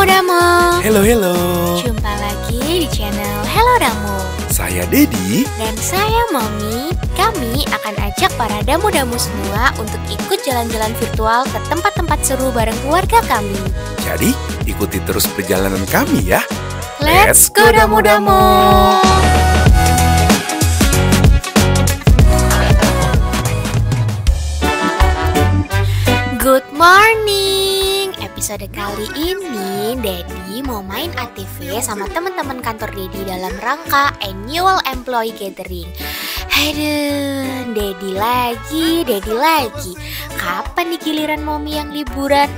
Halo Damo-Damo Hello, hello. Jumpa lagi di channel Hello Damo Saya Dedi. Dan saya Mami Kami akan ajak para Damo-Damo semua Untuk ikut jalan-jalan virtual ke tempat-tempat seru bareng keluarga kami Jadi, ikuti terus perjalanan kami ya. Let's go Damo-Damo Episode kali ini Dedi mau main ATV sama teman-teman kantor Dedi dalam rangka annual employee gathering. Aduh, Dedi lagi, Dedi lagi. Kapan nih giliran Momi yang liburan?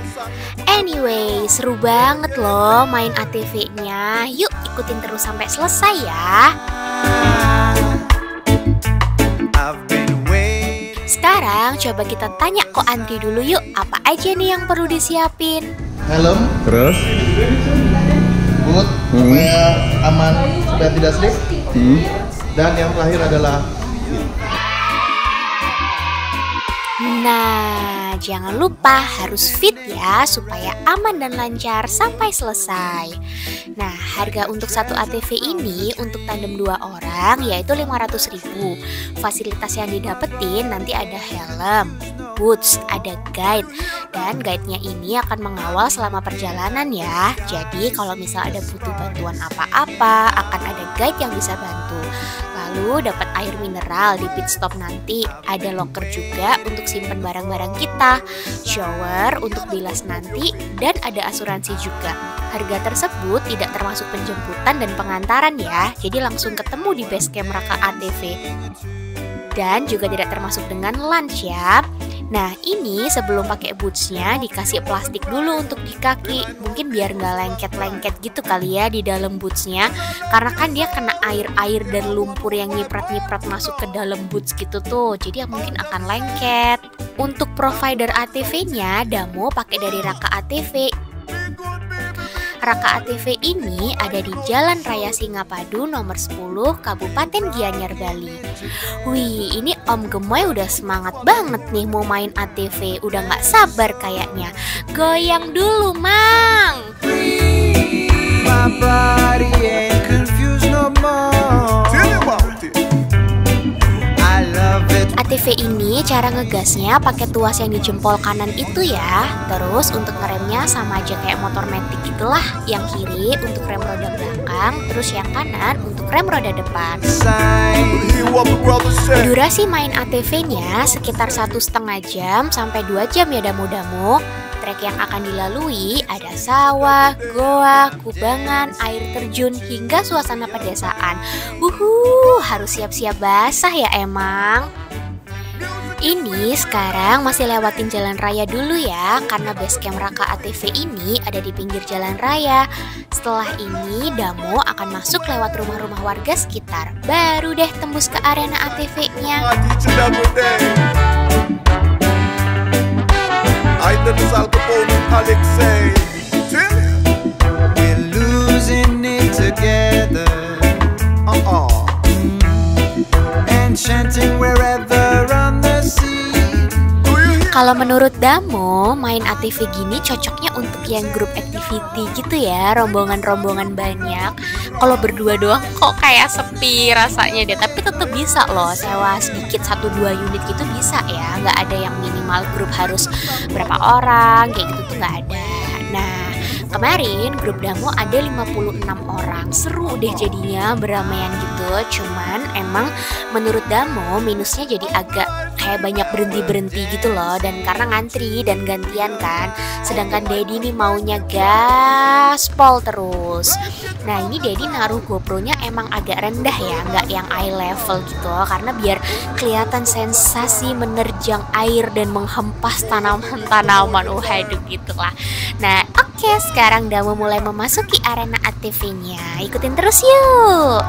Anyway, seru banget loh main ATV-nya Yuk ikutin terus sampai selesai ya Sekarang coba kita tanya kok Andri dulu yuk Apa aja nih yang perlu disiapin? helm, Terus? boot, supaya aman, supaya tidak slip. Dan yang terakhir adalah Nah, jangan lupa harus fit ya supaya aman dan lancar sampai selesai. Nah, harga untuk satu ATV ini untuk tandem dua orang yaitu 500.000. Fasilitas yang didapetin nanti ada helm, boots, ada guide dan guide-nya ini akan mengawal selama perjalanan ya. Jadi kalau misal ada butuh bantuan apa-apa, akan ada guide yang bisa bantu. Lalu dapat air mineral di pit stop nanti. Ada locker juga untuk simpan barang-barang kita. Shower untuk bilas nanti dan ada asuransi juga. Harga tersebut tidak termasuk penjemputan dan pengantaran ya. Jadi langsung ketemu di base camp Raka ATV. Dan juga tidak termasuk dengan lunch ya. Nah ini sebelum pakai bootsnya dikasih plastik dulu untuk di kaki. Mungkin biar nggak lengket-lengket gitu kali ya di dalam bootsnya. Karena kan dia kena air-air dan lumpur yang nyiprat-nyiprat masuk ke dalam boots gitu tuh. Jadi mungkin akan lengket. Untuk provider ATV-nya Damo pakai dari Raka ATV Raka ATV ini ada di Jalan Raya Singapadu nomor 10 Kabupaten Gianyar Bali. Wih, ini Om Gemoy udah semangat banget nih mau main ATV, udah nggak sabar kayaknya. Goyang dulu, Mang. My ATV ini cara ngegasnya pakai tuas yang di jempol kanan itu ya. Terus untuk ngeremnya sama aja kayak motor metik gitulah. Yang kiri untuk rem roda belakang, terus yang kanan untuk rem roda depan. Durasi main ATV-nya sekitar satu setengah jam sampai 2 jam ya damu-damu. Trek yang akan dilalui ada sawah, goa, kubangan, air terjun, hingga suasana pedesaan. Wuhu, harus siap-siap basah ya emang. Ini sekarang masih lewatin jalan raya dulu ya Karena base camp Raka ATV ini ada di pinggir jalan raya. Setelah ini Damo akan masuk lewat rumah-rumah warga sekitar. Baru deh tembus ke arena ATV-nya ya. Uh-uh. Enchanting wherever Kalau menurut Damo, main ATV gini cocoknya untuk yang grup activity gitu ya, rombongan-rombongan banyak. Kalau berdua doang kok kayak sepi rasanya deh, tapi tetap bisa loh sewa sedikit satu dua unit gitu bisa ya, nggak ada yang minimal grup harus berapa orang kayak gitu tuh nggak ada. Nah, Kemarin grup Damo ada 56 orang Seru deh jadinya beramaian gitu Cuman emang menurut Damo minusnya jadi agak kayak banyak berhenti-berhenti gitu loh Dan karena ngantri dan gantian kan. Sedangkan Dedi nih maunya gaspol terus. Nah ini Dedi naruh GoPro-nya emang agak rendah ya Nggak yang eye level gitu Karena biar kelihatan sensasi menerjang air dan menghempas tanaman-tanaman Waduh gitu lah. Nah oke sekarang Damo mulai memasuki arena ATV-nya Ikutin terus yuk!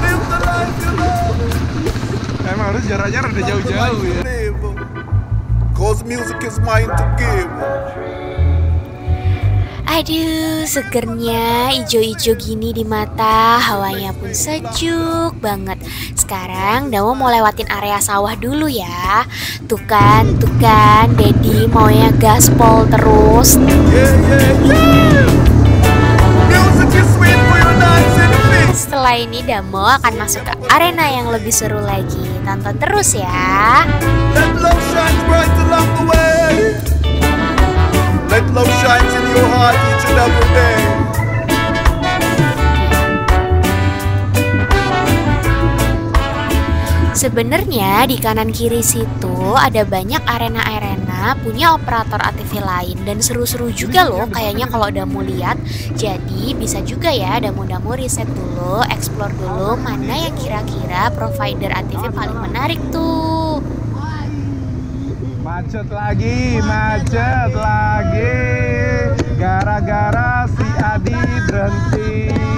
Live the life you love. Emang harus jaraknya rada jauh-jauh ya. Cause music is mine to give. Aduh, segernya ijo-ijo gini di mata, hawanya pun sejuk banget. Sekarang Damo mau lewatin area sawah dulu ya. Tuh kan, tuh kan, Dedi maunya gaspol terus. Yeah, yeah, yeah. Music is sweet Setelah ini Damo akan masuk ke arena yang lebih seru lagi. Tonton terus ya. Let love shine bright along the way. Let love shine in your heart each and every day. Sebenarnya di kanan kiri situ ada banyak arena-arena punya operator ATV lain dan seru-seru juga loh kayaknya kalau udah mau lihat. Jadi bisa juga ya damu-damu riset dulu, explore dulu mana yang kira-kira provider ATV paling menarik tuh. Macet lagi, macet lagi. Gara-gara si Adi berhenti.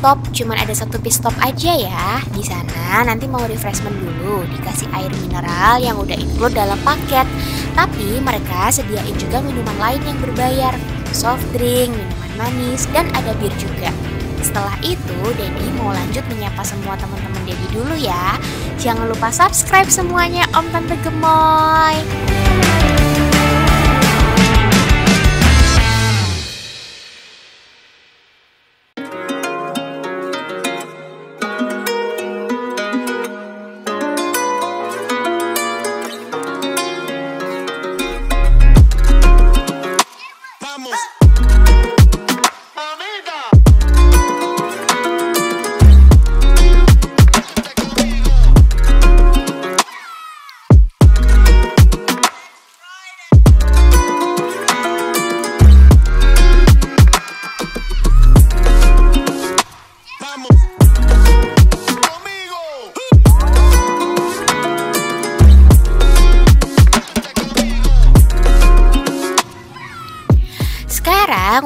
Stop, cuman ada satu pit stop aja ya. Di sana nanti mau refreshment dulu, dikasih air mineral yang udah include dalam paket. Tapi mereka sediain juga minuman lain yang berbayar, soft drink, minuman manis, dan ada bir juga. Setelah itu, Dedi mau lanjut menyapa semua teman-teman Dedi dulu ya. Jangan lupa subscribe semuanya Om Tante Gemoy.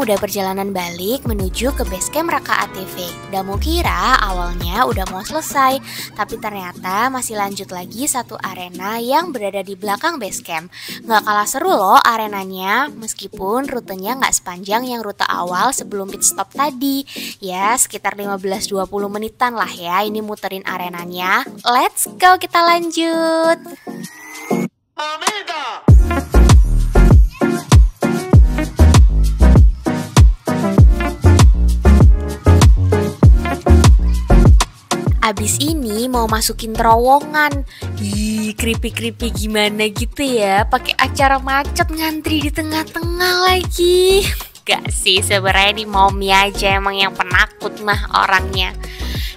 Udah perjalanan balik menuju ke base camp Raka ATV. Damu kira awalnya udah mau selesai, tapi ternyata masih lanjut lagi satu arena yang berada di belakang base camp. Nggak kalah seru loh arenanya, meskipun rutenya nggak sepanjang yang rute awal sebelum pit stop tadi. Ya, sekitar 15-20 menitan lah ya ini muterin arenanya. Let's go kita lanjut. Abis ini mau masukin terowongan. Ih, creepy-creepy gimana gitu ya? Pakai acara macet ngantri di tengah-tengah lagi. Gak sih, sebenarnya di mommy aja emang yang penakut mah orangnya.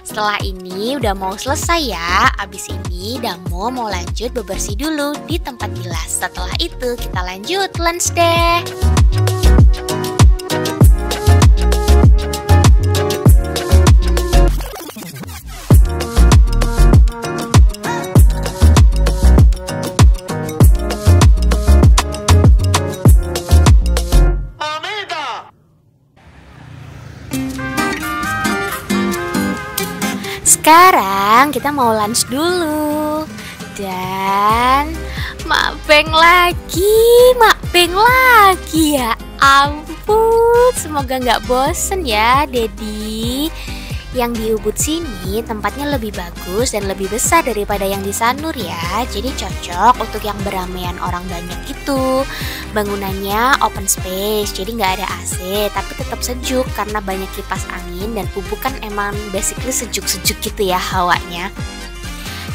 Setelah ini udah mau selesai ya. Abis ini Damo mau lanjut bebersih dulu di tempat bilas Setelah itu kita lanjut lunch deh Sekarang kita mau lunch dulu. Dan makbeng lagi, makbeng lagi ya ampun. Semoga nggak bosen ya, Dedi. Yang di Ubud sini tempatnya lebih bagus dan lebih besar daripada yang di Sanur ya. Jadi cocok untuk yang beramaian orang banyak gitu. Bangunannya open space, jadi nggak ada AC, tapi tetap sejuk karena banyak kipas angin dan Ubud kan emang basically sejuk-sejuk gitu ya hawanya.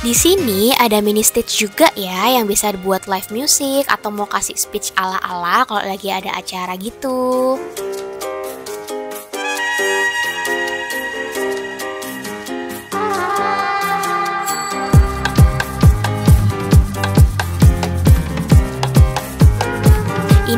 Di sini ada mini stage juga ya yang bisa buat live music atau mau kasih speech ala-ala kalau lagi ada acara gitu.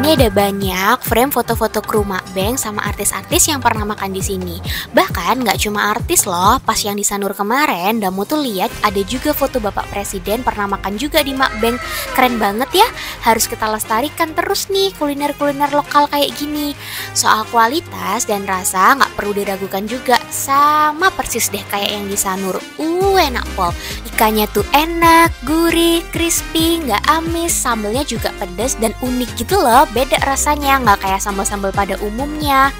Ini ada banyak frame foto-foto kru Makbeng sama artis-artis yang pernah makan di sini. Bahkan nggak cuma artis loh, pas yang di Sanur kemarin, Damu tuh lihat ada juga foto Bapak Presiden pernah makan juga di Makbeng. Keren banget ya, harus kita lestarikan terus nih kuliner-kuliner lokal kayak gini. Soal kualitas dan rasa nggak perlu diragukan juga, sama persis deh kayak yang di Sanur. Uh, enak pol. Ikannya tuh enak, gurih, crispy, nggak amis, sambelnya juga pedas dan unik gitu loh beda rasanya nggak kayak sambal-sambal pada umumnya.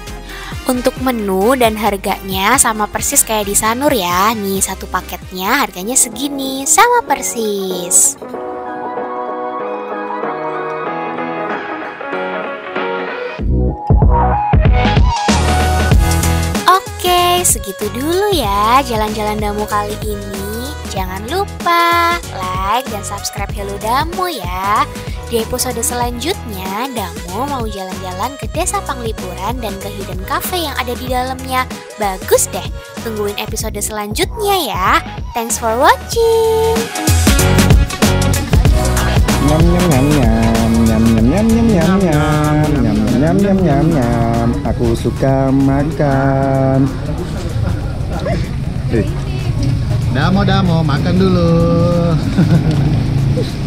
Untuk menu dan harganya sama persis kayak di Sanur ya. Nih satu paketnya harganya segini, sama persis. Oke, segitu dulu ya jalan-jalan Damu kali ini. Jangan lupa like dan subscribe Hello Damu ya. Di episode selanjutnya, Damu mau jalan-jalan ke Desa Panglipuran dan ke Hidden Cafe yang ada di dalamnya. Bagus deh, tungguin episode selanjutnya ya. Thanks for watching. Nyam nyam nyam nyam nyam nyam nyam nyam nyam nyam nyam nyam nyam nyam nyam. Aku suka makan. Damo-damo, makan dulu.